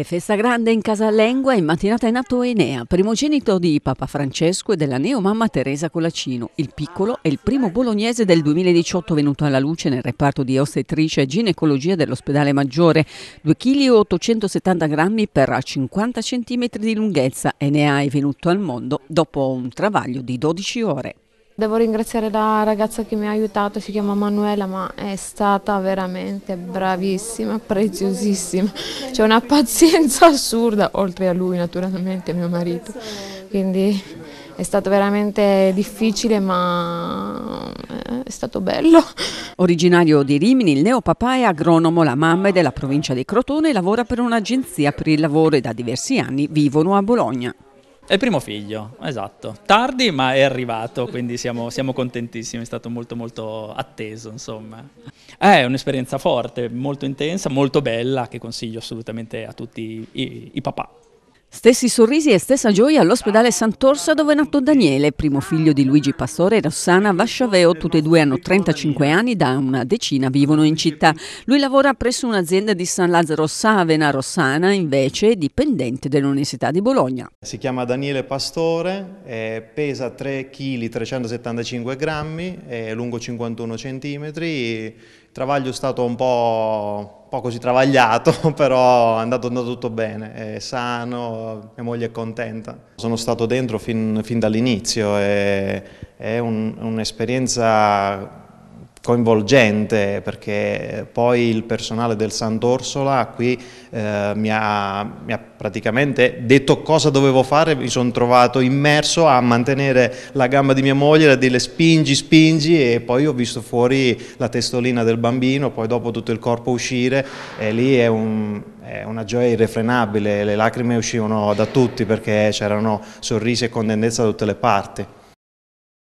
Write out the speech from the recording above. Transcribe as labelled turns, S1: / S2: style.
S1: E festa grande in casa Lengua, in mattinata è nato Enea, primogenito di Papa Francesco e della neomamma Teresa Colacino. Il piccolo è il primo bolognese del 2018 venuto alla luce nel reparto di ostetricia e ginecologia dell'ospedale Maggiore. 2 kg 870 grammi per 50 cm di lunghezza. Enea è venuto al mondo dopo un travaglio di 12 ore.
S2: Devo ringraziare la ragazza che mi ha aiutato, si chiama Manuela, ma è stata veramente bravissima, preziosissima. C'è una pazienza assurda, oltre a lui naturalmente, mio marito. Quindi è stato veramente difficile ma eh, è stato bello.
S1: Originario di Rimini, il neopapà è agronomo, la mamma è della provincia di Crotone e lavora per un'agenzia per il lavoro e da diversi anni vivono a Bologna.
S3: È il primo figlio, esatto. Tardi ma è arrivato, quindi siamo, siamo contentissimi, è stato molto molto atteso, insomma. È un'esperienza forte, molto intensa, molto bella, che consiglio assolutamente a tutti i, i papà.
S1: Stessi sorrisi e stessa gioia all'ospedale Sant'Orsa dove è nato Daniele, primo figlio di Luigi Pastore e Rossana Vasciaveo. Tutti e due hanno 35 anni, da una decina vivono in città. Lui lavora presso un'azienda di San Lazzaro Savena, Rossana invece è dipendente dell'Università di Bologna.
S4: Si chiama Daniele Pastore, pesa 3 kg 375 grammi, è lungo 51 cm. Il travaglio è stato un po' po' così travagliato, però è andato, andato tutto bene, è sano, mia moglie è contenta. Sono stato dentro fin, fin dall'inizio, è, è un'esperienza coinvolgente perché poi il personale del Sant'Orsola qui eh, mi, ha, mi, ha, praticamente detto cosa dovevo fare, mi sono trovato immerso a mantenere la gamba di mia moglie, a dire spingi, spingi e poi ho visto fuori la testolina del bambino, poi dopo tutto il corpo uscire e lì è, un, è una gioia irrefrenabile, le lacrime uscivano da tutti perché c'erano sorrisi e condendenza da tutte le parti.